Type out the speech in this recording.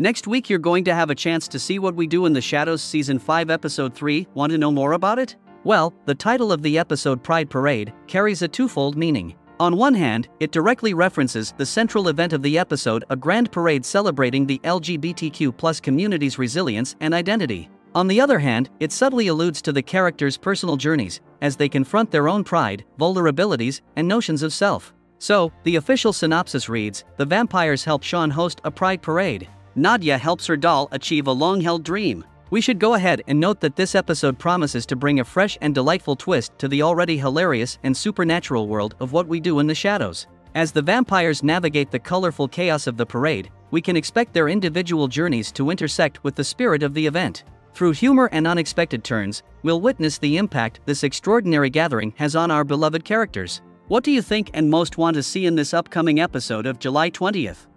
Next week, you're going to have a chance to see what we do in the Shadows Season 5, Episode 3. Want to know more about it? Well, the title of the episode Pride Parade carries a twofold meaning. On one hand, it directly references the central event of the episode, a grand parade celebrating the LGBTQ community's resilience and identity. On the other hand, it subtly alludes to the characters' personal journeys as they confront their own pride, vulnerabilities, and notions of self. So, the official synopsis reads The vampires help Sean host a pride parade. Nadja helps her doll achieve a long held dream. We should go ahead and note that this episode promises to bring a fresh and delightful twist to the already hilarious and supernatural world of what we do in the shadows. As the vampires navigate the colorful chaos of the parade, we can expect their individual journeys to intersect with the spirit of the event. Through humor and unexpected turns, we'll witness the impact this extraordinary gathering has on our beloved characters. What do you think and most want to see in this upcoming episode of July 20th?